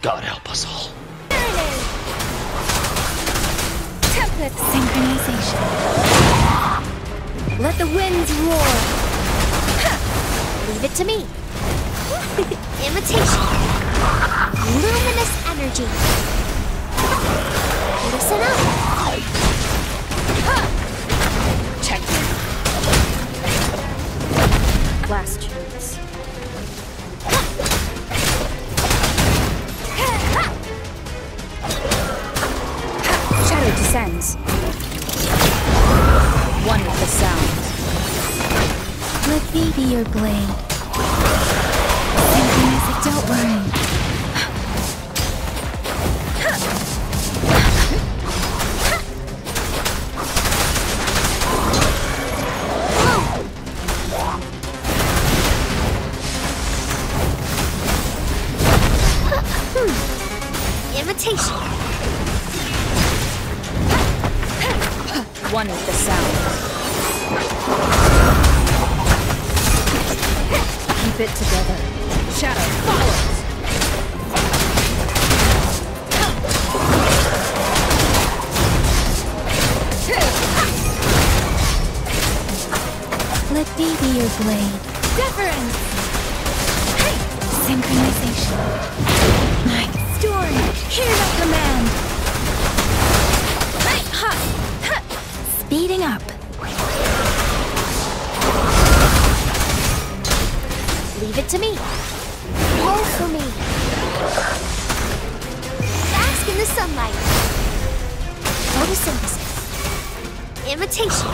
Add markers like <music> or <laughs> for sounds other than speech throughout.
God help us all. Template synchronization. Let the winds roar. Leave it to me. <laughs> Imitation. Luminous energy. Listen up. Shadow descends. One with the sound. Let me be your blade. Synchronize it, don't worry. Imitation. One with the sound. Keep it together. Shadow follows. Let me be your blade. Deference! Synchronization. Night storm, hear my command! Imitation.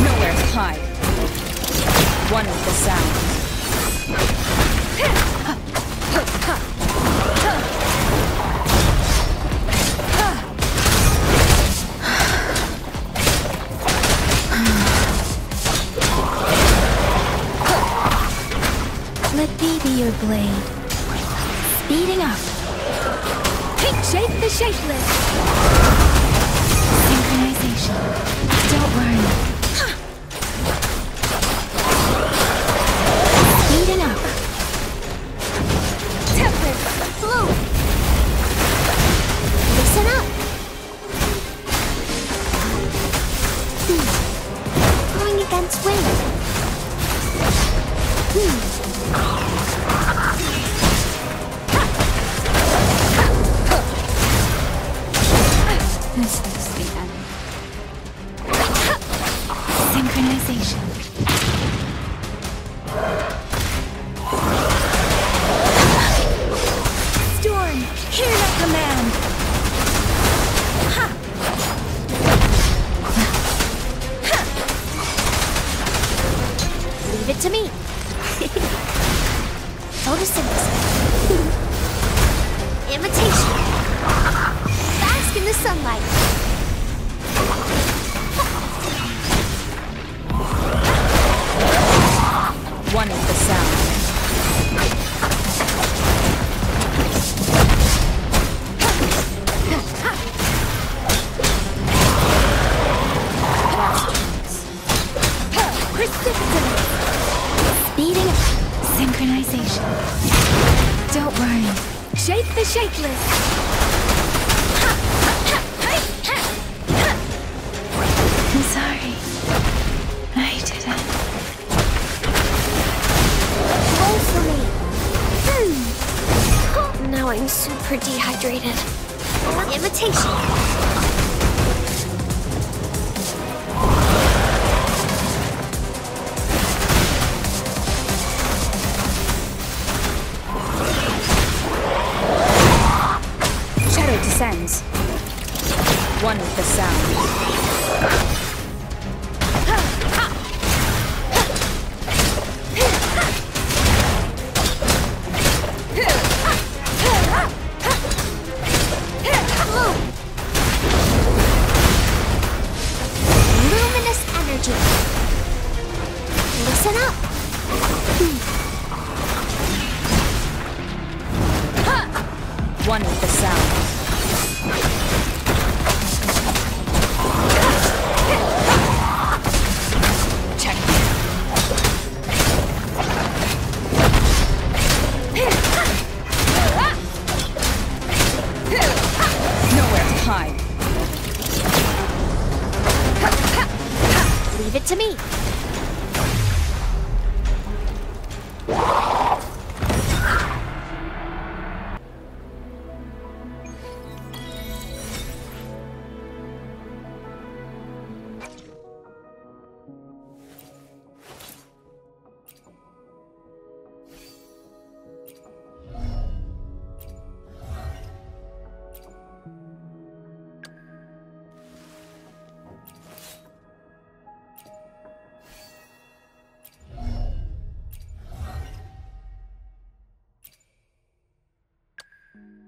Nowhere to hide. One with the sound. Let me be your blade. Speeding up. Shape the shapeless. It to me. <laughs> Photosynthesis. <laughs> Imitation. Bask in the sunlight. Shape the ha. I'm sorry. I didn't. Roll for me. Hmm. Now I'm super dehydrated. Imitation. One with the sound. Luminous energy. Listen up. One with the sound. Leave it to me. One